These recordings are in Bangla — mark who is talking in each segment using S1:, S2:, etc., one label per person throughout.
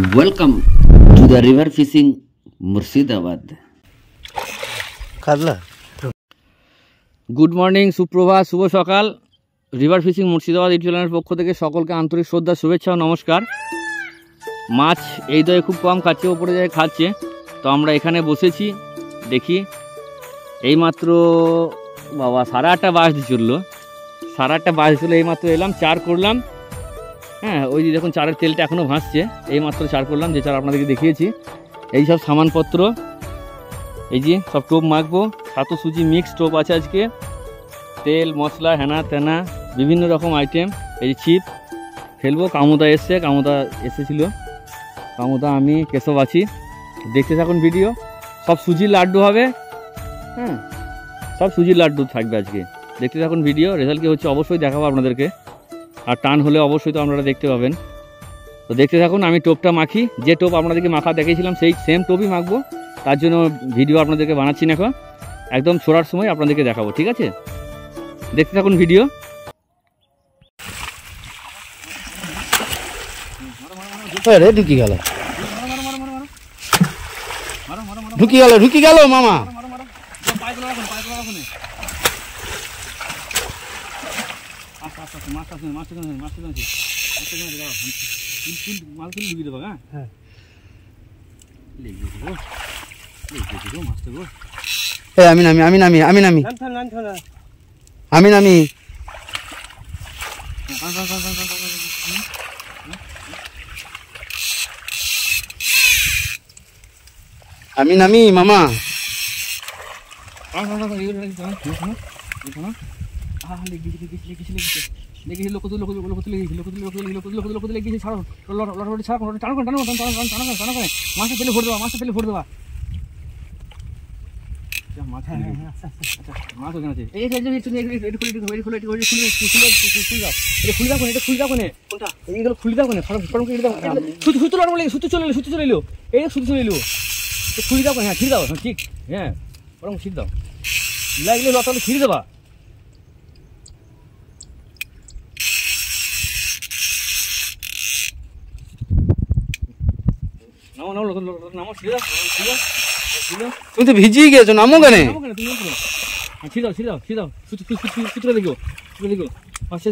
S1: Welcome to the river fishing Murshidabad.
S2: কাতলা
S3: গুড মর্নিং সুপ্রভাত শুভ সকাল রিভার ফিশিং মুর্শিদাবাদ ইউটিউব চ্যানেলের পক্ষ থেকে সকলকে আন্তরিক শ্রদ্ধা শুভেচ্ছা ও নমস্কার। মাছ এই দয়ে খুব কম খাচ্ছে ওপরে যায় খাচ্ছে। তো আমরা এখানে বসেছি দেখি। এইমাত্র বাবা সাড়ে আটটা বাস চলল। সাড়ে আটটা বাস চলল এইমাত্র এলাম চার করলাম। হ্যাঁ ওই যে দেখুন চারের তেলটা এখনও ভাসছে। এই মাত্র চার করলাম, যে চার আপনাদেরকে দেখিয়েছি। এই সব সামানপত্র, এই যে সব টোপ মাখবো, ছাতু সুজি মিক্স টোপ আছে আজকে। তেল, মশলা, হেনা তেনা, বিভিন্ন রকম আইটেম এই যে চিপ ফেলব, কামুদা এসছে, কামুদা এসেছিল। কামুদা আমি, কেশব আছি। দেখতে থাকুন ভিডিও সব সুজির লাড্ডু হবে। হ্যাঁ সব সুজির লাড্ডু থাকবে আজকে। দেখতে থাকুন ভিডিও রেজাল্ট কি হচ্ছে অবশ্যই দেখাবো আপনাদেরকে। আর টান হলে অবশ্যই তো আপনারা দেখতে পাবেন। তো দেখতে থাকুন, আমি টোপটা মাখি। যে টোপ আপনাদেরকে মাখা দেখিয়েছিলাম, সেই সেম টোপই মাখবো। তার জন্য ভিডিও আপনাদেরকে বানাচ্ছি না এখন। একদম ছোড়ার সময় আপনাদেরকে দেখাবো, ঠিক আছে? দেখতে থাকুন ভিডিও
S2: ঢুকি গেল। ঢুকি গেল ঢুকি গেল, মামা। হ্যাঁ। এ আমি নামি আমি নামি আমি নামি আমি নামি আমি নামি মামা
S3: মাছটা ভরে দেওয়া মাছটা পেলে ভরে দেওয়া মাছ মাছ ওখানে আছে এই এই এই তুমি এটা খুলে দিও এটা খুলে এটা খুলে খুলে খুলে দাও। এটা খুলে দাও কোনে এটা খুলে দাও কোনে কোনটা? এইগুলো খুলে দাও কোনে ফরম ফরম করে দাও সুতো সুতো লড় বলে সুতো চলে এলো সুতো চলে এলো। এই খুলে দাও হ্যাঁ দাও হ্যাঁ ঠিক হ্যাঁ দাও। লাগলে লতালে ছিড়ে দেবা নামো নামো নামো ছিড়ে দাও ছিড়ে দাও ছিড়ে দাও
S2: তুমি তো ভিজিয়ে গেছো নামো কেন
S3: নামো কেন তুমি নামো কেন হ্যাঁ ছিড়ে দাও ছিড়ে দাও ছিড়ে দাও সুতো সুতো সুতো সুতো দেখো সুতো দেখো আচ্ছা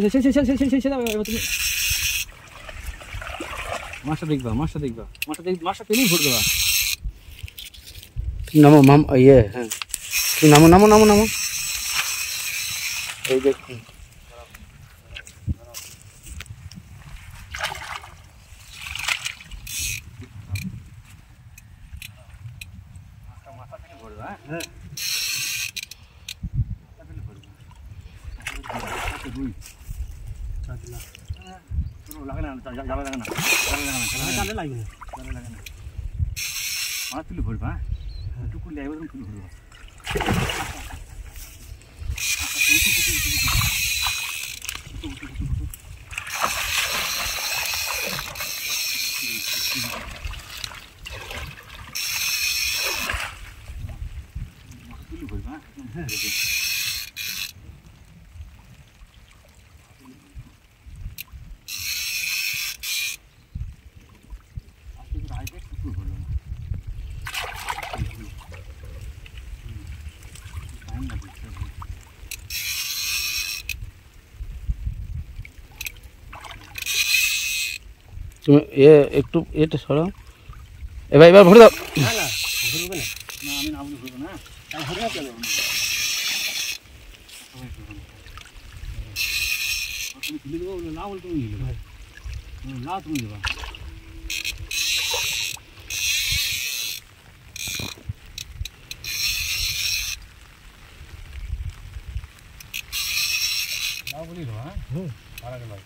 S3: মাছটা দেখবা মাছটা দেখবা মাছটা দেখ মাছটা পেলেই ভরে দেবা
S2: নামো মাম ইয়ে হ্যাঁ নামো নামো নামো নামো এই দেখুন
S3: লাগে না জ্বালা লাগে না জ্বালা লাগে না জ্বালা লাগে না মাছ তুলে ভরবা হ্যাঁ একটু করলে একবার তুলে ভরবা তুলে ভরবা হ্যাঁ
S2: তুমি এ একটু এটা সরাও। এবার এবার ভরে দাও।
S3: আমি না বলে ভরবো না তাই ভরে না চলে তুমি তুলে দেবো না বলে তুমি নিয়ে নেবে না তুমি দেবা না বলি দেবা হ্যাঁ হুম আর আগে নয়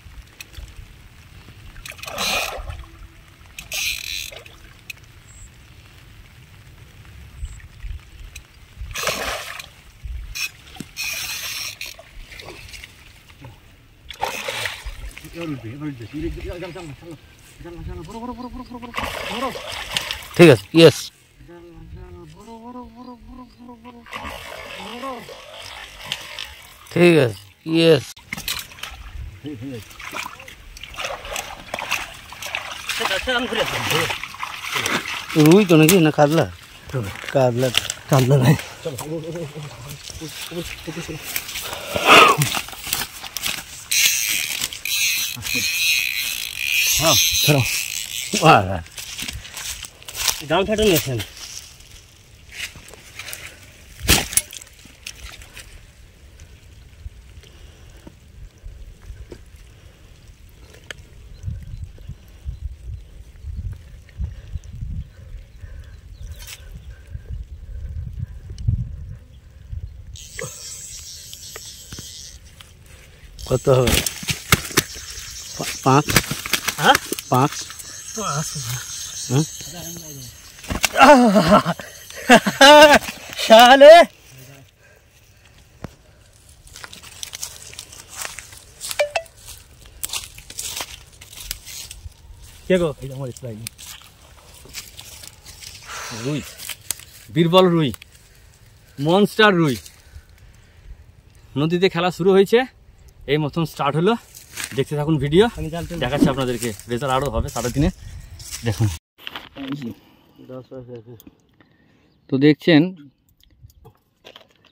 S2: ঠিক আছে ইয়েস ঠিক আছে ইয়েস রুই তো নাকি না কাতলা কাতলা কাতলা নাই হ্যাঁ ছাড়ো আহ,
S4: জাল ফেটে নিয়েছেন
S2: কত হবে পা- পাঁচ।
S4: হ্যাঁ?
S2: পাঁচ।
S4: শালে। আমার ইসরাইল
S3: রুই। বীরবল রুই। মনস্টার রুই। নদীতে খেলা শুরু হয়েছে। এই মতন স্টার্ট হলো। দেখতে থাকুন ভিডিও দেখাচ্ছি আপনাদেরকে। রেজাল্ট আরও হবে সারা দিনে। দেখুন। তো দেখছেন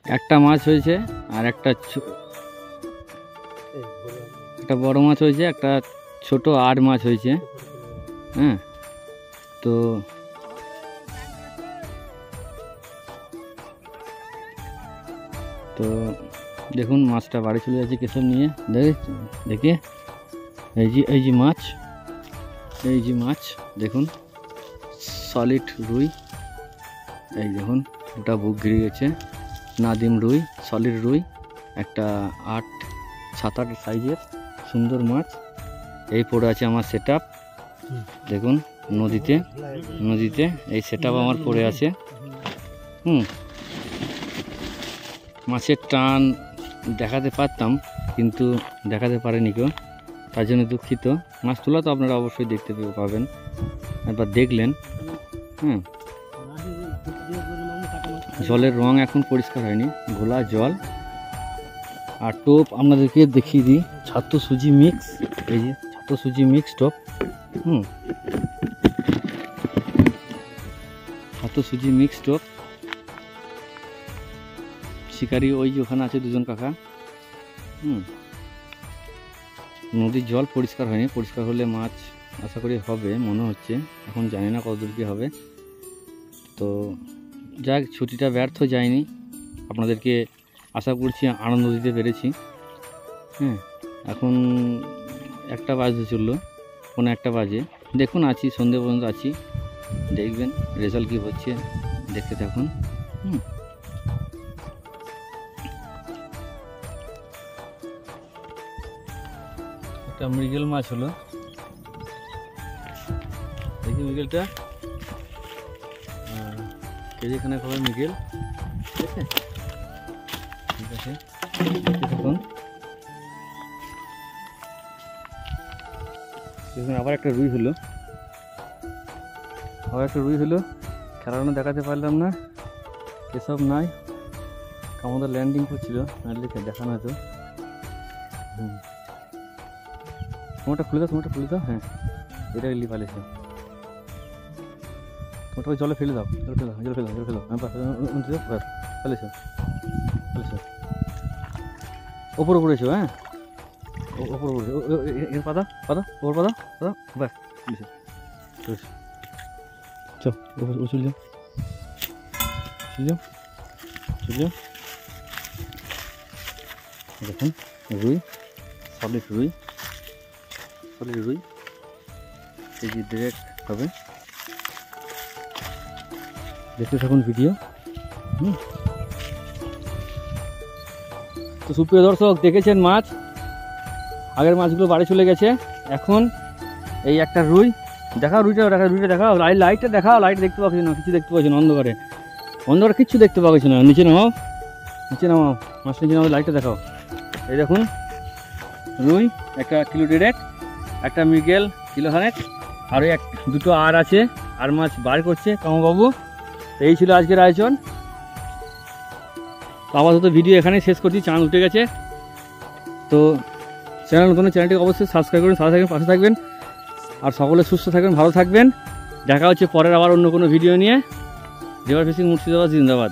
S3: একটা মাছ হয়েছে আর একটা একটা বড় মাছ হয়েছে একটা ছোট আর মাছ হয়েছে। হ্যাঁ তো তো দেখুন, মাছটা বাড়ি চলে যাচ্ছে কেসব নিয়ে। দেখে দেখে। এই যে এই যে মাছ, এই যে মাছ, দেখুন। সলিড রুই। এই দেখুন, ওটা বুক ঘিরে গেছে। নাদিম রুই সলিড রুই, একটা আট, সাত আট সাইজের সুন্দর মাছ। এই পড়ে আছে আমার সেট দেখুন, নদীতে নদীতে এই সেট আমার পড়ে আছে। হুম। মাছের টান দেখাতে পারতাম, কিন্তু দেখাতে পারেনি কেউ। তার জন্য দুঃখিত। মাছ তোলা তো আপনারা অবশ্যই দেখতে পাবেন। একবার দেখলেন। হুম। জলের রং এখন পরিষ্কার হয়নি। ঘোলা জল। আর টোপ আপনাদেরকে দেখিয়ে দিই। ছাত্র সুজি মিক্স। এই যে ছাত্র সুজি মিক্স টোপ। হুম। ছাত্র সুজি মিক্স টোপ। শিকারি, ওই যে ওখানে আছে দুজন কাকা। হুম। নদীর জল পরিষ্কার হয়নি, পরিষ্কার হলে মাছ আশা করি হবে, মনে হচ্ছে। এখন জানি না কতদূর কী হবে। তো যাক, ছুটিটা ব্যর্থ যায়নি। আপনাদেরকে আশা করছি আনন্দ দিতে পেরেছি। হ্যাঁ এখন একটা বাজতে চলল কোনো একটা বাজে। দেখুন, আছি, সন্ধে পর্যন্ত আছি। দেখবেন, রেজাল্ট কী হচ্ছে, দেখতে থাকুন। হুম। একটা মৃগেল মাছ হলো। দেখি মৃগেলটা। কেজি খানে হবে মৃগেল। ঠিক আছে? ঠিক আছে। দেখুন, আবার একটা রুই হলো। আবার একটা রুই হলো। খেলানো দেখাতে পারলাম না। এসব নাই আমাদের ল্যান্ডিং করছিল। নাহলে দেখানো হতো। হুম। তোমারটা খুলে দাও তোমারটা খুলে দাও হ্যাঁ এটা লিপ পালিয়েছে তোমারটা ওই জলে ফেলে দাও জলে ফেলে দাও জলে ফেলে দাও জলে ফেলে দাও হ্যাঁ বাস, উম, উম, উম, দিও, বাস, ফেলেছো ফেলেছো ওপর উপরে এসো হ্যাঁ ও- ওপর উপরে ও- ও- এ- এর পাতা পাতা ওপর পাতা পাতা বাস ফেলেছো বেশ। চল ওপর ও চলে যাও চলে যাও চলে যাও দেখুন রুই সলিড রুই সলিড রুই। এই যে ডিরেক্ট হবে। দেখতে থাকুন ভিডিও। তো সুপ্রিয় দর্শক, দেখেছেন মাছ? আগের মাছগুলো বাড়ি চলে গেছে। এখন এই একটা রুই। দেখাও রুইটা দেখা রুইটা, দেখাও। লাইট লাইটটা দেখাও, লাইট দেখতে পাচ্ছি না, কিছু দেখতে পাচ্ছি না, অন্ধকারে। অন্ধকারে কিচ্ছু দেখতে পাচ্ছি না। নিচে নামাও নিচে নামাও। মাছ নিচে নামাও, লাইটটা দেখাও। এই দেখুন, রুই, একটা কিলো ডিরেক্ট একটা মৃগেল, কিলো খানেক আরও এক, দুটো আর আছে, আর মাছ বার করছে কামাবাবু। এই ছিল আজকের আয়োজন। তো আপাতত ভিডিও এখানেই শেষ করছি চাঁদ উঠে গেছে। তো চ্যানেল নতুন চ্যানেলটিকে অবশ্যই সাবস্ক্রাইব করুন, সাথে থাকবেন, পাশে থাকবেন। আর সকলে সুস্থ থাকবেন, ভালো থাকবেন। দেখা হচ্ছে পরের আবার অন্য কোনো ভিডিও নিয়ে। রিভার ফিশিং মুর্শিদাবাদ, জিন্দাবাদ।